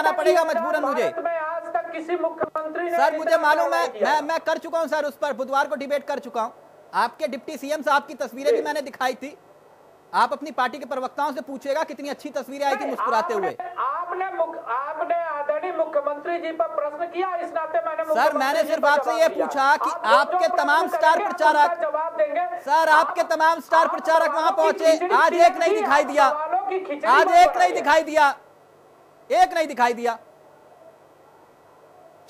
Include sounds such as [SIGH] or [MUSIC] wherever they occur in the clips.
आना पड़ेगा मजबूरन मुझे। आज तक किसी मुख्यमंत्री सर मुझे मालूम है मैं मैं कर चुका हूँ सर उस पर बुधवार को डिबेट कर चुका हूँ। आपके डिप्टी सीएम साहब की तस्वीरें भी मैंने दिखाई थी। आप अपनी पार्टी के प्रवक्ताओं से पूछिएगा कितनी अच्छी तस्वीरें आई थी मुस्कुराते हुए। आपने- आपने आदरणीय मुख्यमंत्री जी पर प्रश्न किया इस नाते मैंने सर, मैंने सिर्फ़ आपसे ये पूछा कि आपके तमाम स्टार प्रचारक- जवाब देंगे। सर आपके तमाम स्टार प्रचारक वहाँ सवालों की पहुँचे आज एक नहीं दिखाई दिया। आज एक नहीं दिखाई दिया। एक नहीं दिखाई दिया।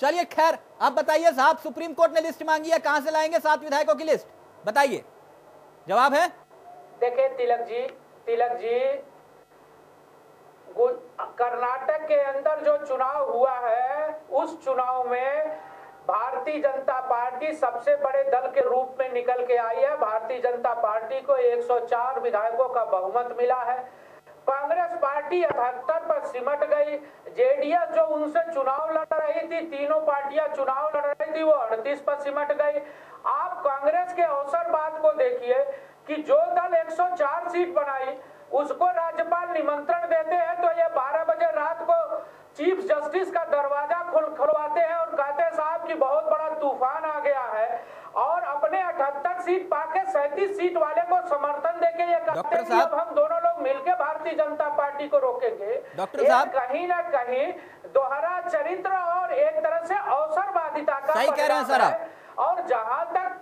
चलिए खैर, आप बताइए, साहब सुप्रीम कोर्ट ने लिस्ट मांगी है, कहाँ से लाएँगे सात विधायकों की लिस्ट? बताइए। जवाब है? देखिए, तिलक जी तिलक जी कर्नाटक के अंदर जो चुनाव हुआ है, उस चुनाव में भारतीय जनता पार्टी सबसे बड़े दल के रूप में निकल के आई है। भारतीय जनता पार्टी को 104 विधायकों का बहुमत मिला है। कांग्रेस पार्टी अठहत्तर पर सिमट गई। जेडीएस जो उनसे चुनाव लड़ रही थी तीनों पार्टियाँ चुनाव लड़ रही थी वो अड़तीस पर सिमट गई। आप कांग्रेस के अवसरवाद को देखिए कि जो दल 104 सीट बनाई उसको राज्यपाल निमंत्रण देते हैं तो ये 12 बजे रात को चीफ जस्टिस का दरवाज़ा खुल खुलवाते हैं और कहते हैं साहब कि बहुत बड़ा तूफ़ान आ गया है। और अपने 78 सीट पाके 37 सीट वाले को समर्थन देके ये कहते हैं हम दोनों मिलकर भारतीय जनता पार्टी को रोकेंगे। डॉक्टर साहब। कहीं ना कहीं दोहरा चरित्र और एक तरह से अवसरवादिता का सही कह रहे हैं सर आप। और जहाँ तक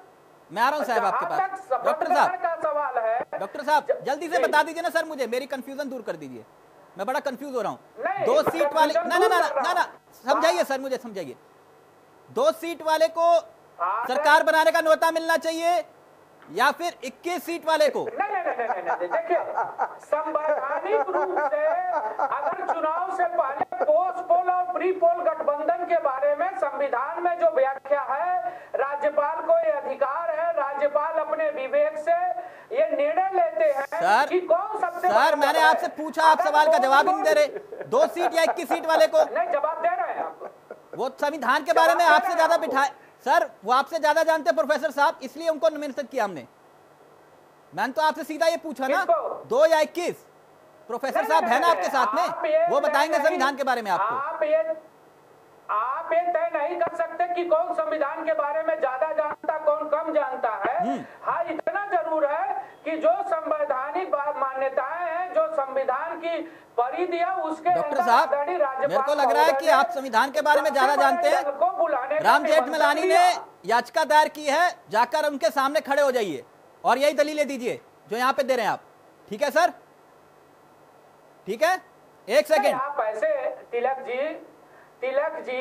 मैं आ रहा हूँ साहब आपके पास। डॉक्टर साहब। का सवाल है डॉक्टर साहब जल्दी से बता दीजिए ना सर मुझे मेरी कंफ्यूजन दूर कर दीजिए। मैं बड़ा कंफ्यूज हो रहा हूँ। दो सीट वाले ना ना ना ना ना समझाइए सर मुझे समझाइए। दो सीट वाले को हाँ, सरकार बनाने का न्योता मिलना चाहिए। या फिर 21 सीट वाले को? नहीं नहीं नहीं नहीं देखिए संवैधानिक रूप से अगर चुनाव से पहले पोस्ट पोल और प्री पोल गठबंधन के बारे में संविधान में जो व्याख्या है राज्यपाल को ये अधिकार है राज्यपाल अपने विवेक से ये निर्णय लेते हैं सर, कि कौन सबसे सर मैंने आपसे पूछा आप सवाल का जवाब ही नहीं दे रहे। दो सीट या 21 सीट वाले को? नहीं जवाब दे रहे हैं आप। वो संविधान के बारे में आपसे ज़्यादा बिठाए सर वो आपसे ज़्यादा जानते हैं प्रोफेसर साहब इसलिए उनको निमंत्रित किया हमने। मैंने तो आपसे सीधा ये पूछा ना दो या इक्कीस? प्रोफेसर साहब है ना आपके साथ में? वो बताएँगे संविधान के बारे में आपको। आप ये आप ये तय नहीं कर सकते कि कौन संविधान के बारे में ज़्यादा जानता कौन कम जानता है। हाँ इतना ज़रूर है कि जो संवैधानिक मान्यताएँ हैं जो संविधान की परिधि है उसके डॉक्टर साहब मेरे को लग रहा है कि आप संविधान के बारे में ज़्यादा जानते हैं। राम जेठमलानी ने याचिका दायर की है जाकर उनके सामने खड़े हो जाइए और यही दलीलें दीजिए जो यहाँ पे दे रहे हैं आप। ठीक है सर? ठीक है? एक सेकेंड। आप ऐसे तिलक जी तिलक जी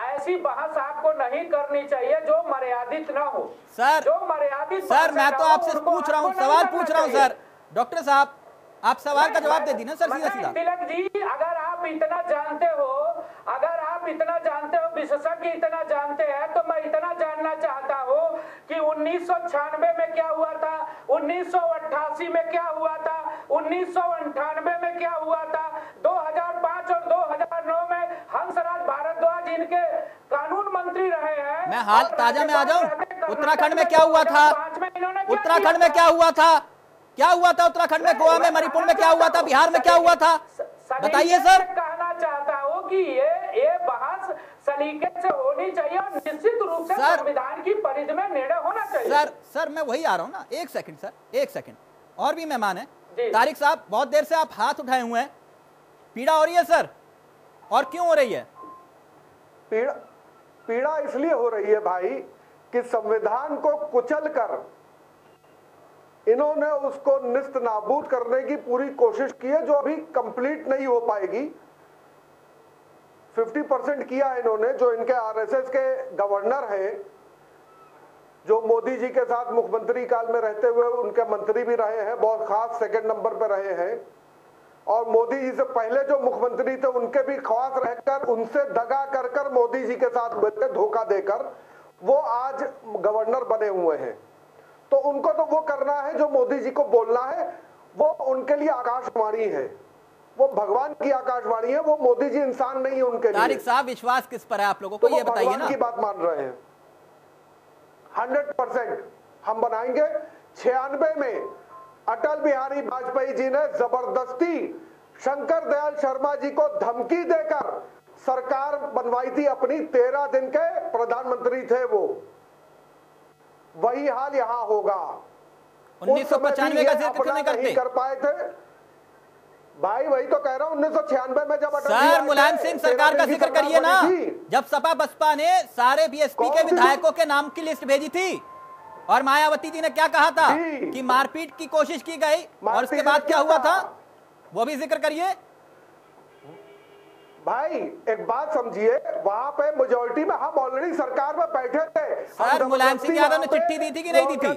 ऐसी बहस आपको नहीं करनी चाहिए जो मर्यादित ना हो। सर जो मर्यादित सर मैं तो आपसे पूछ रहा हूँ सवाल पूछ रहा हूँ सर। डॉक्टर साहब आप सवाल का जवाब दे दी ना सर सीधा सीधा तिलक जी अगर आप इतना जानते हो अगर आप इतना जानते हो विशेषज्ञ इतना जानते हैं तो मैं इतना जानना चाहता हूँ कि 1996 में क्या हुआ था 1988 में क्या हुआ था 1998 में क्या हुआ था 2005 और 2009 में हंसराज भारद्वाज इनके कानून मंत्री रहे हैं। मैं हाल ताज़ा में आ जाऊँ? उत्तराखंड में क्या हुआ था? 2005 में उत्तराखंड में क्या हुआ था? क्या हुआ था उत्तराखंड में गोवा में मणिपुर में क्या हुआ था बिहार में क्या हुआ था? बताइए सर। कहना चाहता हूँ कि ये ये बहस सलीके से होनी चाहिए और निश्चित रूप से संविधान की परिधि में निर्णय होना चाहिए। सर सर मैं वही आ रहा हूँ ना। एक सेकंड सर एक सेकंड। और भी मेहमान है। तारिक साहब बहुत देर से आप हाथ उठाए हुए हैं। पीड़ा हो रही है सर? और क्यों हो रही है? पीड़ा पीड़ा इसलिए हो रही है भाई कि संविधान को कुचल कर इन्होंने उसको निस्त नाबूद करने की पूरी कोशिश की है, जो अभी कंप्लीट नहीं हो पाएगी। 50 परसेंट किया इन्होंने, जो इनके आरएसएस के गवर्नर हैं, जो मोदी जी के साथ मुख्यमंत्री काल में रहते हुए उनके मंत्री भी रहे हैं, बहुत खास सेकंड नंबर पर रहे हैं। और मोदी जी से पहले जो मुख्यमंत्री थे, उनके भी ख्वास रहकर, उनसे दगा कर कर मोदी जी के साथ धोखा देकर, वो आज गवर्नर बने हुए हैं। तो उनको तो वो करना है जो मोदी जी को बोलना है वो उनके लिए आकाशवाणी है। वो भगवान की आकाशवाणी है वो मोदी जी इंसान नहीं है उनके लिए। साहब विश्वास किस पर है आप लोगों तो को वो ये बताइए ना। की बात मान रहे हैं। हंड्रेड परसेंट हम बनाएँगे। छियानवे में अटल बिहारी वाजपेयी जी ने ज़बरदस्ती शंकर दयाल शर्मा जी को धमकी देकर सरकार बनवाई थी अपनी। तेरह दिन के प्रधानमंत्री थे वो। वही हाल यहाँ होगा। उन्नीस सौ पचानवे का ज़िक्र क्यों नहीं करते? कर पाए थे। भाई वही तो कह रहा हूँ उन्नीस सौ छियानवे में जब सर मुलायम सिंह सरकार का ज़िक्र करिए ना। जब सपा बसपा ने सारे बीएसपी के विधायकों के नाम की लिस्ट भेजी थी और मायावती जी ने क्या कहा था कि मारपीट की कोशिश की गई और उसके बाद क्या हुआ था? वो भी ज़िक्र करिए। भाई एक बात समझिए वहाँ पे मेजोरिटी में हम ऑलरेडी सरकार में बैठे थे। सर, मुलायम सिंह यादव ने चिट्ठी दी थी कि नहीं दी थी?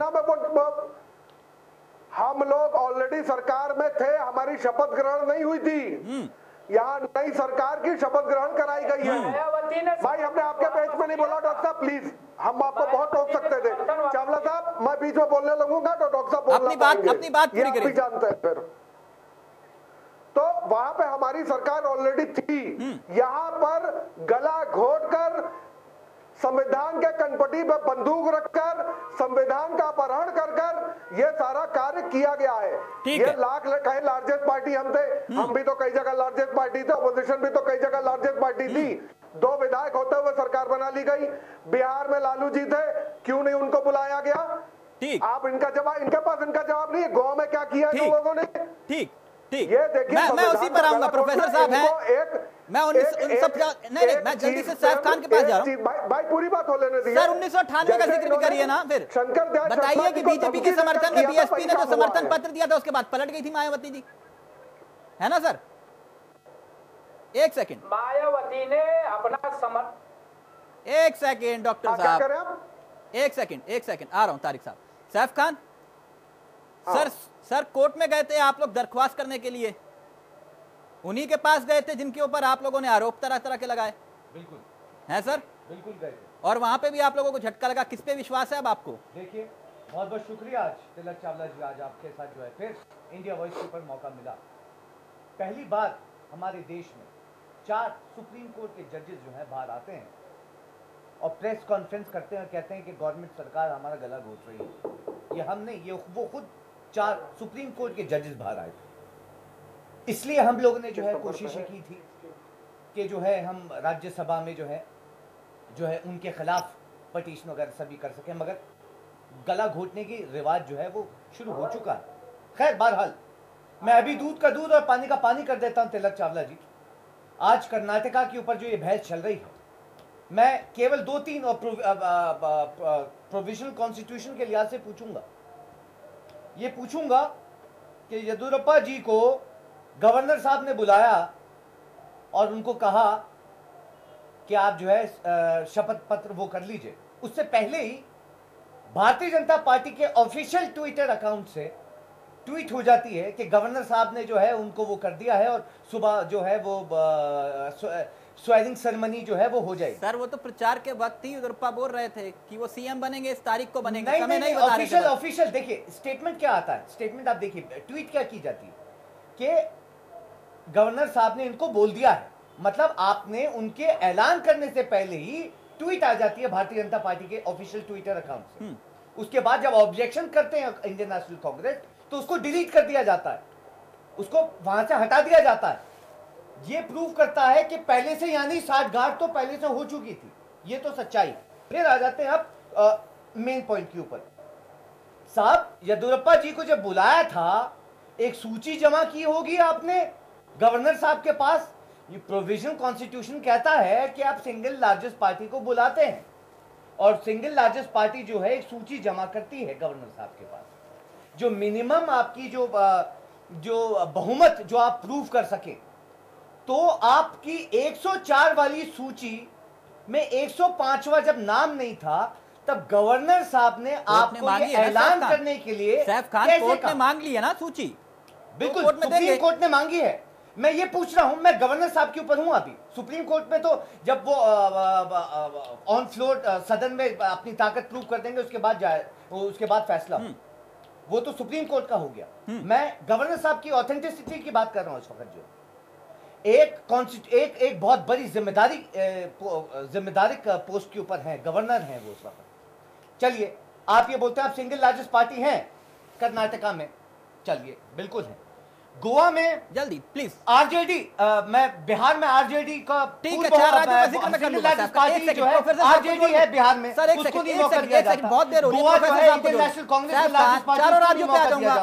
हम लोग ऑलरेडी सरकार में थे हमारी शपथ ग्रहण नहीं हुई थी। हम्म। यहाँ नई सरकार की शपथ ग्रहण कराई गई है। भाई हमने आपके पेज में नहीं बोला डॉक्टर साहब प्लीज़ हम आपको बहुत टोक सकते थे। चावला साहब मैं बीच में बोलने लगूँगा तो डॉक्टर साहब अपनी बात- अपनी बात पूरी आप जानते हैं फिर। तो वहाँ पे हमारी सरकार ऑलरेडी थी। हम्म। यहाँ पर गला घोट कर संविधान के कनपटी पे बंदूक रखकर संविधान का अपहरण कर कर ये सारा कार्य किया गया है। ये लाख कहे लार्जेस्ट पार्टी हम थे। हम भी तो कई जगह लार्जेस्ट पार्टी थे अपोजिशन भी तो कई जगह लार्जेस्ट पार्टी थी। दो विधायक होते हुए सरकार बना ली गई। बिहार में लालू जी थे क्यों नहीं उनको बुलाया गया? ठीक। आप इनका जवाब इनके पास इनका जवाब नहीं है। गाँव में क्या किया इन लोगों ने? ठीक। ठीक। ये देखिए मैं मैं उसी पर आऊँगा प्रोफेसर साहब हैं। मैं उन- उन सब नहीं, नहीं, मैं जल्दी से सैफ खान के पास जा रहा हूँ। भाई भाई पूरी बात हो लेने दीजिए सर 1998 का ज़िक्र भी करिए ना फिर। शंकर बताइए कि बीजेपी के समर्थन में बीएसपी ने जो समर्थन पत्र दिया था उसके बाद पलट गई थी मायावती जी। है ना सर? एक सेकंड मायावती ने अपना समर्थ एक सेकंड डॉक्टर हाँ, साहब। एक सेकंड एक सेकंड आ रहा हूँ तारिक साहब। सैफ खान? हाँ। सर सर कोर्ट में गए थे आप लोग दरख्वास्त करने के लिए। उन्हीं के पास गए थे जिनके ऊपर आप लोगों ने आरोप तरह तरह के लगाए। बिल्कुल। हैं सर? बिल्कुल गए थे। और वहाँ पे भी आप लोगों को झटका लगा। किस पे विश्वास है अब आपको? देखिए बहुत बहुत शुक्रिया आज तिलक चावला जी आज आपके साथ जो है फिर इंडिया वॉइस के ऊपर मौका मिला। पहली बार हमारे देश में चार सुप्रीम कोर्ट के जजेस जो है बाहर आते हैं और प्रेस कॉन्फ्रेंस करते हैं और कहते हैं कि गवर्नमेंट सरकार हमारा गला घोट रही है। ये हम नहीं ये वो खुद चार सुप्रीम कोर्ट के जजेस बाहर आए थे। इसलिए हम लोगों ने जो है कोशिशें की थी कि जो है हम राज्यसभा में जो है जो है उनके खिलाफ पटिशन वगैरह सभी कर सकें मगर गला घोटने की रिवाज जो है वो शुरू हो चुका है। खैर बहरहाल मैं अभी दूध का दूध और पानी का पानी कर देता हूँ तिलक चावला जी। आज कर्नाटका के ऊपर जो ये बहस चल रही है मैं केवल दो तीन और प्रोविजनल कॉन्स्टिट्यूशन के लिहाज से पूछूँगा। ये पूछूँगा कि येदुरप्पा जी को गवर्नर साहब ने बुलाया और उनको कहा कि आप जो है शपथ पत्र वो कर लीजिए। उससे पहले ही भारतीय जनता पार्टी के ऑफिशियल ट्विटर अकाउंट से ट्वीट हो जाती है कि गवर्नर साहब ने जो है, उनको वो कर दिया है और सुबह जो है वो स्वेलिंग सेरेमनी जो है वो हो जाएगी। सर वो तो प्रचार के वक्त ही युद्रप्पा बोल रहे थे कि वो सीएम बनेंगे इस तारीख को बनेंगे। नहीं नहीं नहीं ऑफिशियल ऑफिशियल देखिए स्टेटमेंट क्या आता है? स्टेटमेंट आप देखिए ट्वीट क्या की जाती है? कि गवर्नर साहब ने इनको बोल दिया है। मतलब आपने उनके ऐलान करने से पहले ही ट्वीट आ जाती है भारतीय जनता पार्टी के ऑफिशियल ट्विटर अकाउंट से। हम्म। उसके बाद जब ऑब्जेक्शन करते हैं इंडियन नेशनल कांग्रेस तो उसको डिलीट कर दिया जाता है। उसको वहाँ से हटा दिया जाता है। ये प्रूव करता है कि पहले से यानी साठगांठ तो पहले से हो चुकी थी। ये तो सच्चाई। फिर आ जाते हैं अब मेन पॉइंट के ऊपर। साहब, येदुरप्पा जी को जब बुलाया था, एक सूची जमा की होगी आपने गवर्नर साहब के पास। ये प्रोविजनल कॉन्स्टिट्यूशन कहता है कि आप सिंगल लार्जेस्ट पार्टी को बुलाते हैं। और सिंगल लार्जेस्ट पार्टी जो है, एक सूची जमा करती है गवर्नर साहब के पास। जो मिनिमम आपकी जो जो बहुमत जो आप प्रूव कर सके तो आपकी 104 वाली सूची में 105वां जब नाम नहीं था तब गवर्नर साहब ने आपको ये ऐलान करने के लिए सैफ खान कैसे कोर्ट ने मांग ली है ना सूची? बिल्कुल में सुप्रीम। कोर्ट ने मांगी है। मैं ये पूछ रहा हूँ मैं गवर्नर साहब के ऊपर हूँ अभी। सुप्रीम कोर्ट में तो जब वो ऑन फ्लोर सदन में अपनी ताकत प्रूव कर देंगे उसके बाद जाए उसके बाद फैसला वो तो सुप्रीम कोर्ट का हो गया। मैं गवर्नर साहब की ऑथेंटिसिटी की बात कर रहा हूँ इस वक्त जो। एक एक एक बहुत बड़ी ज़िम्मेदारी ज़िम्मेदारी पोस्ट के ऊपर है गवर्नर हैं वो उस वक्त। चलिए, आप ये बोलते हैं, आप सिंगल लार्जेस्ट पार्टी हैं, कर्नाटका में। चलिए, बिल्कुल है। गोवा में जल्दी प्लीज़ आरजेडी मैं बिहार में आरजेडी का ठीक है पूर्व चार राज्यों का ज़िक्र मैं कर लूँगा सेकंड, जो है आरजेडी है बिहार में सर एक सेकंड एक सेकंड एक सेकंड बहुत देर हो रही गोवा है जो है इंडियन नेशनल कांग्रेस साहब, लार्जेस्ट पार्टी चारों राज्यों पे आ जाऊँगा।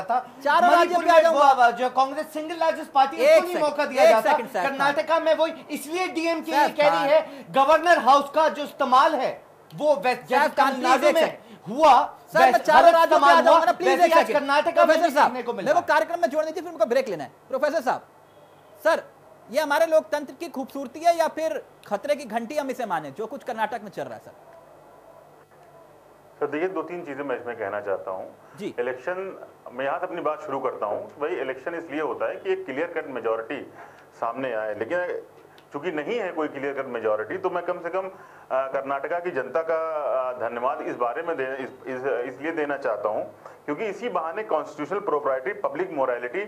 चारों राज्यों पे आ जाऊँगा। जो कांग्रेस सिंगल लार्जेस्ट पार्टी उसको नहीं मौका दिया जाता। कर्नाटका में वो इसलिए डीएम की कह रही है गवर्नर हाउस का जो इस्तेमाल है वो वेस्ट जैसे तमिलनाडु में। हुआ। कार्यक्रम में जोड़ने दीजिए फिर मुझको ब्रेक लेना है। प्रोफेसर साहब सर ये हमारे लोकतंत्र की खूबसूरती है या फिर खतरे की घंटी हम इसे माने जो कुछ कर्नाटक में चल रहा है सर? सर देखिए दो तीन चीज़ें मैं इसमें कहना चाहता हूँ। इलेक्शन मैं यहाँ से अपनी बात शुरू करता हूँ। भाई इलेक्शन इसलिए होता है कि एक क्लियर कट मेजोरिटी सामने आए। लेकिन चूँकि नहीं है कोई क्लियर कट मेजोरिटी तो मैं कम से कम कर्नाटका की जनता का धन्यवाद इस बारे में दे, इस, इस, इसलिए देना चाहता हूँ क्योंकि इसी बहाने कॉन्स्टिट्यूशनल प्रोपराइटी पब्लिक मोरालिटी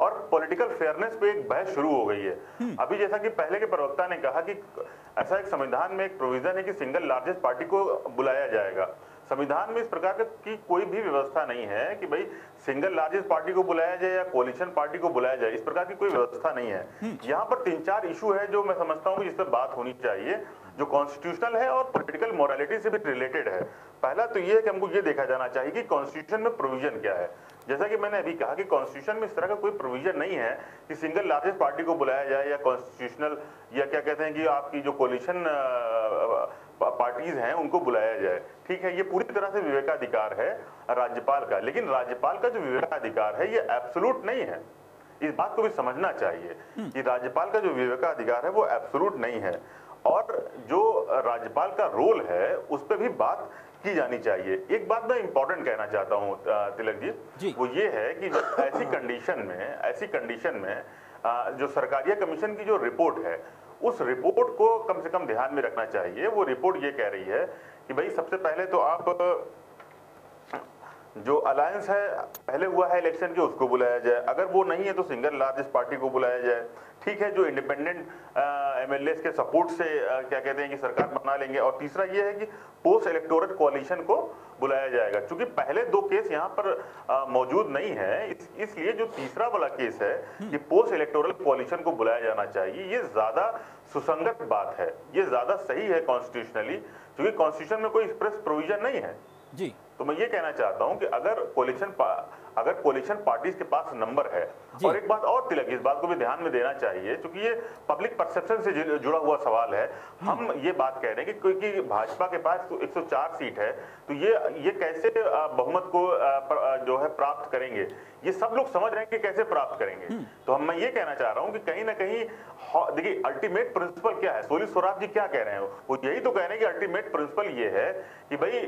और पॉलिटिकल फेयरनेस पे एक बहस शुरू हो गई है। अभी जैसा कि पहले के प्रवक्ता ने कहा कि ऐसा एक संविधान में एक प्रोविज़न है कि सिंगल लार्जेस्ट पार्टी को बुलाया जाएगा। संविधान में इस प्रकार की कोई भी व्यवस्था नहीं है कि भाई सिंगल लार्जेस्ट पार्टी को बुलाया जाए या कोलिशन पार्टी को बुलाया जाए इस प्रकार की कोई व्यवस्था नहीं है। यहाँ पर तीन चार इशू है जो मैं समझता हूँ कि जिस पर बात होनी चाहिए जो कॉन्स्टिट्यूशनल है और पॉलिटिकल मोरालिटी से भी रिलेटेड है। पहला तो ये है कि हमको ये देखा जाना चाहिए कि कॉन्स्टिट्यूशन में प्रोविज़न क्या है। जैसा कि मैंने अभी कहा कि कॉन्स्टिट्यूशन में इस तरह का कोई प्रोविज़न नहीं है कि सिंगल लार्जेस्ट पार्टी को बुलाया जाए या कॉन्स्टिट्यूशनल या क्या कहते हैं कि आपकी जो कोलिशन पार्टीज़ हैं उनको बुलाया जाए। ठीक है ये पूरी तरह से विवेकाधिकार है राज्यपाल का। लेकिन राज्यपाल का जो विवेकाधिकार है ये एब्सोलूट नहीं है। इस बात को भी समझना चाहिए कि राज्यपाल का जो विवेकाधिकार है वो एब्सोलूट नहीं है। और जो राज्यपाल का रोल है उस पर भी बात की जानी चाहिए। एक बात मैं इंपॉर्टेंट कहना चाहता हूँ तिलक जी। जी। वो ये है कि ऐसी कंडीशन में ऐसी कंडीशन में जो सरकारिया कमीशन की जो रिपोर्ट है उस रिपोर्ट को कम से कम ध्यान में रखना चाहिए। वो रिपोर्ट ये कह रही है कि भाई सबसे पहले तो आप जो अलायंस है पहले हुआ है इलेक्शन के उसको बुलाया जाए। अगर वो नहीं है तो सिंगल लार्जेस्ट पार्टी को बुलाया जाए। ठीक है जो इंडिपेंडेंट एमएलए के सपोर्ट से अ, क्या कहते हैं कि सरकार बना लेंगे। और तीसरा ये है कि पोस्ट इलेक्टोरल कोalition को बुलाया जाएगा। क्योंकि पहले दो केस यहाँ पर मौजूद नहीं है। इस, इसलिए जो तीसरा वाला केस है कि पोस्ट इलेक्टोरल कोalition को बुलाया जाना चाहिए ये ज़्यादा सुसंगत बात है। ये ज़्यादा सही है कॉन्स्टिट्यूशनली क्योंकि कॉन्स्टिट्यूशन में कोई एक्सप्रेस प्रोविज़न नहीं है। जी। तो मैं ये कहना चाहता हूँ कि अगर कोलिशन अगर कोलिशन पार्टीज़ के पास नंबर है और एक बात और तिलक इस बात को भी ध्यान में देना चाहिए क्योंकि ये पब्लिक परसेप्शन से जुड़ा हुआ सवाल है। हम ये बात कह रहे हैं कि क्योंकि भाजपा के पास तो 104 सीट है तो ये ये कैसे बहुमत को जो है प्राप्त करेंगे? ये सब लोग समझ रहे हैं कि कैसे प्राप्त करेंगे। तो हम मैं ये कहना चाह रहा हूँ कि कहीं ना कहीं देखिए अल्टीमेट प्रिंसिपल क्या है? सोली स्वराज जी क्या कह रहे हैं? वो यही तो कह रहे हैं कि अल्टीमेट प्रिंसिपल ये है कि भाई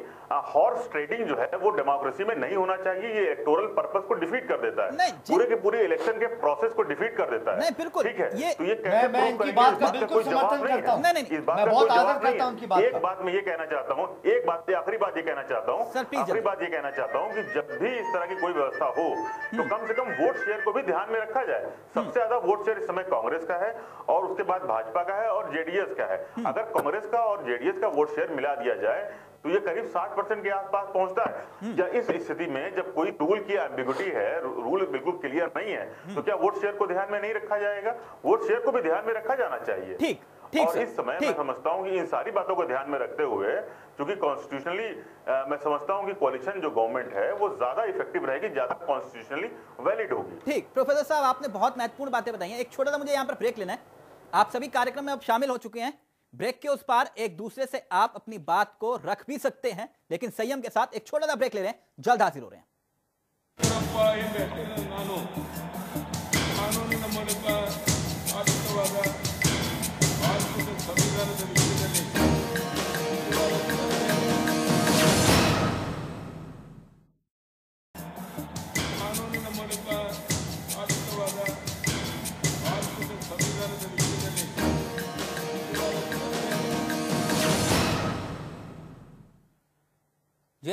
हॉर्स ट्रेडिंग जो है वो डेमोक्रेसी में नहीं होना चाहिए ये इलेक्टोरल पर्पस को डिफीट कर देता है। पूरे के पूरे इलेक्शन के प्रोसेस को डिफीट कर देता है। बिल्कुल, ठीक है? ये- तो ये कैसे मैं prove बात इस का का बिल्कुल समर्थन करता है। नहीं, नहीं, इस बात का कोई जवाब नहीं है। एक बात मैं ये कहना चाहता हूँ एक बात आखिरी बात ये कहना चाहता हूँ आखिरी बात ये कहना चाहता हूँ कि जब भी इस तरह की कोई व्यवस्था हो तो कम से कम वोट शेयर को भी ध्यान में रखा जाए। सबसे ज़्यादा वोट शेयर इस समय कांग्रेस का है और उसके बाद भाजपा का है और जेडीएस का है। अगर कांग्रेस का और जेडीएस का वोट शेयर मिला दिया जाए तो ये करीब 60 परसेंट के आसपास पहुँचता है। या इस स्थिति में जब कोई रूल की एम्बिगुटी है रूल बिल्कुल क्लियर नहीं है तो क्या वोट शेयर को ध्यान में नहीं रखा जाएगा? वोट शेयर को भी ध्यान में रखा जाना चाहिए। ठीक, ठीक, और इस समय मैं समझता हूँ कि इन सारी बातों को ध्यान में रखते हुए क्योंकि कॉन्स्टिट्यूशनली मैं समझता हूँ कि कोलिशन जो गवर्नमेंट है वो ज़्यादा इफ़ेक्टिव रहेगी ज़्यादा कॉन्स्टिट्यूशनली वैलिड होगी। ठीक प्रोफेसर साहब आपने बहुत महत्वपूर्ण बातें बताई हैं। एक छोटा सा मुझे यहाँ पर ब्रेक लेना है। आप सभी कार्यक्रम में अब शामिल हो चुके हैं। ब्रेक के उस पार एक दूसरे से आप अपनी बात को रख भी सकते हैं लेकिन संयम के साथ एक छोटा सा ब्रेक ले रहे हैं। जल्द हाजिर हो रहे हैं।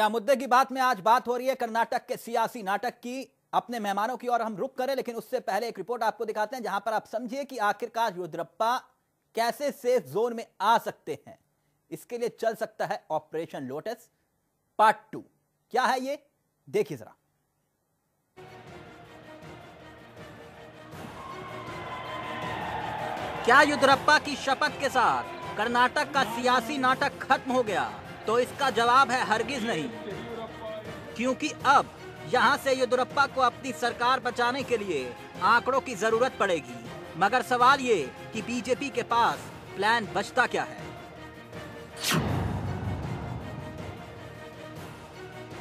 हाँ मुद्दे की बात में आज बात हो रही है कर्नाटक के सियासी नाटक की। अपने मेहमानों की और हम रुक करें, लेकिन उससे पहले एक रिपोर्ट आपको दिखाते हैं, जहाँ पर आप समझिए कि आखिरकार येदियुरप्पा कैसे सेफ़ जोन में आ सकते हैं। इसके लिए चल सकता है ऑपरेशन लोटस पार्ट टू क्या है ये? देखिए जरा। क्या युद्रप्पा की शपथ के साथ कर्नाटक का सियासी नाटक खत्म हो गया? तो इसका जवाब है हरगिज नहीं। क्योंकि अब यहाँ से येदुरप्पा को अपनी सरकार बचाने के लिए आंकड़ों की ज़रूरत पड़ेगी। मगर सवाल ये कि बीजेपी के पास प्लान बचता क्या है?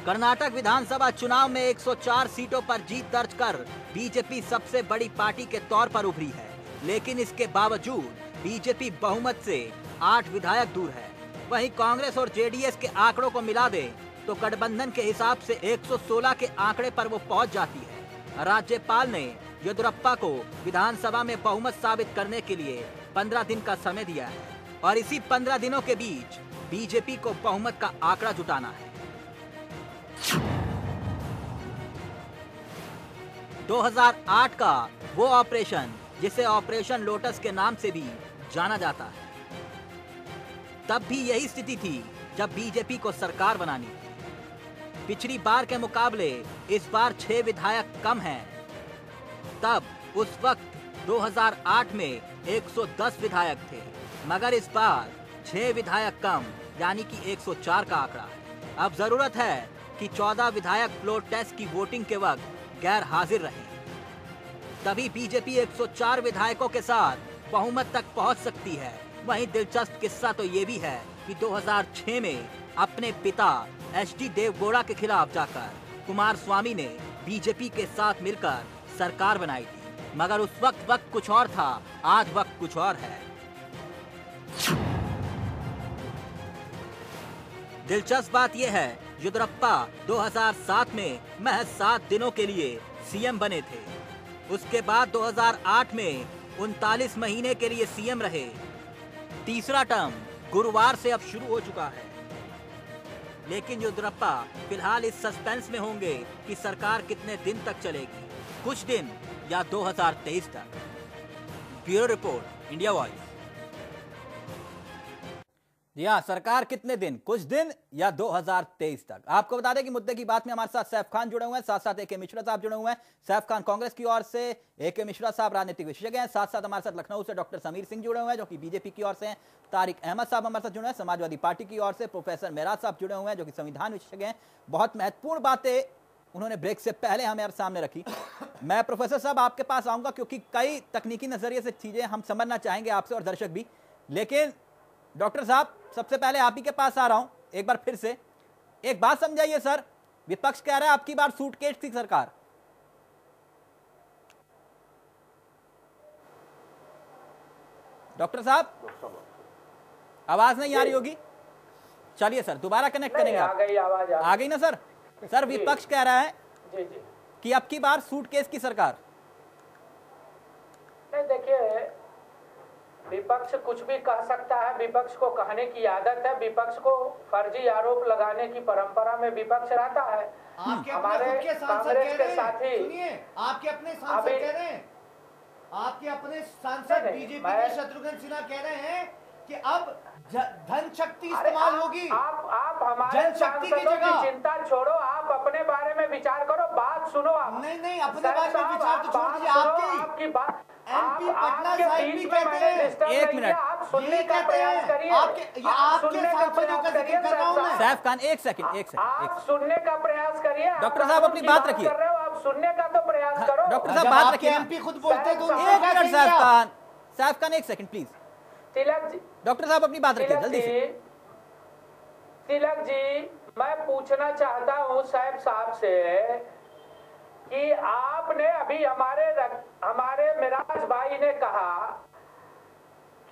कर्नाटक विधानसभा चुनाव में 104 सीटों पर जीत दर्ज कर बीजेपी सबसे बड़ी पार्टी के तौर पर उभरी है। लेकिन इसके बावजूद बीजेपी बहुमत से आठ विधायक दूर है। वहीं कांग्रेस और जेडीएस के आंकड़ों को मिला दे तो गठबंधन के हिसाब से 116 के आंकड़े पर वो पहुँच जाती है। राज्यपाल ने येदुरप्पा को विधानसभा में बहुमत साबित करने के लिए 15 दिन का समय दिया है, और इसी 15 दिनों के बीच बीजेपी को बहुमत का आंकड़ा जुटाना है। 2008 का वो ऑपरेशन, जिसे ऑपरेशन लोटस के नाम से भी जाना जाता है। तब भी यही स्थिति थी जब बीजेपी को सरकार बनानी। पिछली बार के मुकाबले इस बार छह विधायक कम हैं। तब उस वक्त 2008 में 110 विधायक थे, मगर इस बार छह विधायक कम, यानी कि 104 का आंकड़ा। अब ज़रूरत है कि 14 विधायक फ्लोर टेस्ट की वोटिंग के वक्त गैर हाजिर रहे। तभी बीजेपी 104 विधायकों के साथ बहुमत तक पहुँच सकती है। वहीं दिलचस्प किस्सा तो ये भी है कि 2006 में अपने पिता एच डी देवगौड़ा के खिलाफ जाकर कुमार स्वामी ने बीजेपी के साथ मिलकर सरकार बनाई थी। मगर उस वक्त वक्त कुछ और था, आज वक्त कुछ और है। दिलचस्प बात यह है, युद्रप्पा 2007 में महज सात दिनों के लिए सीएम बने थे। उसके बाद 2008 में उनतालीस महीने के लिए सीएम रहे। तीसरा टर्म गुरुवार से अब शुरू हो चुका है। लेकिन योद्रप्पा फ़िलहाल इस सस्पेंस में होंगे कि सरकार कितने दिन तक चलेगी, कुछ दिन या 2023 तक। Bureau report, India voice. जी हाँ सरकार कितने दिन? कुछ दिन या 2023 तक? आपको बता दें कि मुद्दे की बात में हमारे साथ सैफ खान जुड़े हुए हैं साथ साथ ए के मिश्रा साहब जुड़े हुए हैं। सैफ खान कांग्रेस की ओर से ए के मिश्रा साहब राजनीतिक विशेषज्ञ हैं साथ साथ हमारे साथ लखनऊ से डॉक्टर समीर सिंह जुड़े हुए हैं, जो कि बीजेपी की ओर से हैं। तारिक अहमद साहब हमारे साथ जुड़े हैं, समाजवादी पार्टी की ओर से, प्रोफेसर मेराज साहब जुड़े हुए हैं, जो कि संविधान विशेषज्ञ हैं। बहुत महत्वपूर्ण बातें उन्होंने ब्रेक से पहले हमें सामने रखी। मैं प्रोफेसर साहब आपके पास आऊँगा, क्योंकि कई तकनीकी नज़रिए से चीज़ें हम समझना चाहेंगे आपसे और दर्शक भी। लेकिन डॉक्टर साहब सबसे पहले आप ही के पास आ रहा हूँ। एक बार फिर से। एक बात समझाइए सर। विपक्ष कह रहा है आपकी बार सूटकेस थी सरकार। डॉक्टर साहब आवाज़ नहीं आ रही होगी? चलिए सर दोबारा कनेक्ट करेंगे आ आप। गई आवाज़ आ आ गई। ना सर? सर विपक्ष कह रहा है जी जी। कि अब की बार सूटकेस की सरकार नहीं देखिए विपक्ष कुछ भी कह सकता है विपक्ष को कहने की आदत है विपक्ष को फर्जी आरोप लगाने की परंपरा में विपक्ष रहता है। आपके अपने हमारे कांग्रेस के हैं। साथी आपके अपने सांसद कह रहे हैं। आपके अपने सांसद बीजेपी के शत्रुघ्न सिन्हा कह रहे हैं कि अब धन शक्ति इस्तेमाल होगी। आप आप हमारे जनशक्ति की जगह। चिंता छोड़ो आप अपने बारे में विचार करो बात सुनो आप नहीं, नहीं, अपने बारे में विचार तो छोड़ दीजिए, आपकी- आपकी बात एमपी पटना साहिब भी कहते हैं। एक मिनट। आप सुनने का कहते प्रयास हैं। करिए आपके- ये आपके सांसदों का ज़िक्र कर रहा हूँ मैं। सैफ खान एक सेकंड एक सेकंड आप सुनने का प्रयास करिए डॉक्टर साहब, अपनी बात रखिए। कर रहे हो आप सुनने का तो प्रयास करो डॉक्टर साहब बात रखिए एमपी खुद बोलते हैं तो एक मिनट सैफ खान सैफ खान एक second please Tilak ji doctor साहब अपनी बात रखिए जल्दी से तिलक जी मैं पूछना चाहता हूँ साहब साहब से कि आपने अभी हमारे रक- हमारे मिराज भाई ने कहा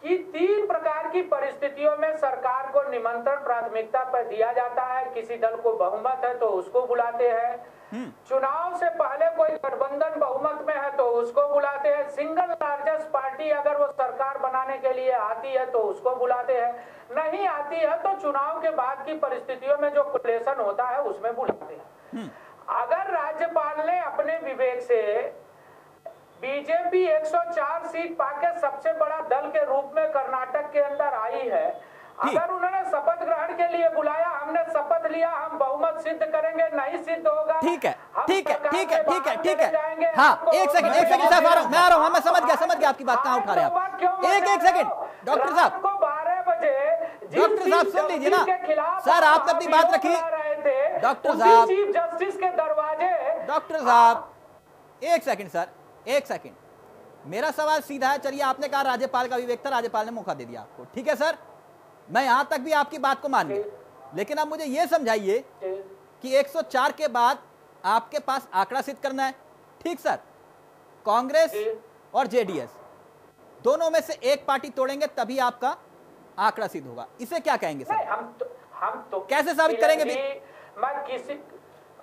कि तीन प्रकार की परिस्थितियों में सरकार को निमंत्रण प्राथमिकता पर दिया जाता है। किसी दल को बहुमत है तो उसको बुलाते हैं। चुनाव से पहले कोई गठबंधन बहुमत में उसको बुलाते हैं। सिंगल लार्जेस्ट पार्टी अगर वो सरकार बनाने के लिए आती है तो उसको बुलाते हैं। नहीं आती है तो चुनाव के बाद की परिस्थितियों में जो कुलेशन होता है उसमें बुलाते हैं। अगर राज्यपाल ने अपने विवेक से बीजेपी 104 सीट पाके सबसे बड़ा दल के रूप में कर्नाटक के अंदर आई है अगर उन्होंने शपथ ग्रहण के लिए बुलाया हमने शपथ लिया हम बहुमत सिद्ध करेंगे नहीं सिद्ध होगा। ठीक है ठीक है ठीक है ठीक है ठीक है। हाँ एक सेकंड एक सेकंड साहब आ रहा हूँ मैं आ रहा हूँ मैं समझ गया समझ गया आपकी बात कहाँ उठा रहे आप। एक एक सेकंड डॉक्टर साहब। को बारह बजे डॉक्टर साहब सुन लीजिए ना। सर, आप आपने अपनी बात रखी। डॉक्टर साहब। चीफ जस्टिस के दरवाजे डॉक्टर साहब एक सेकंड सर एक सेकंड मेरा सवाल सीधा है चलिए आपने कहा राज्यपाल का विवेक था राज्यपाल ने मौका दे दिया आपको। ठीक है सर? मैं यहाँ तक भी आपकी बात को मान गया। लेकिन आप मुझे यह समझाइए कि 104 के बाद आपके पास आंकड़ा सिद्ध करना है। ठीक सर। कांग्रेस जी। और जेडीएस। दोनों में से एक पार्टी तोड़ेंगे तभी आपका आंकड़ा सिद्ध होगा। इसे क्या कहेंगे सर? हम तो हम तो कैसे साबित करेंगे भी? मैं किसी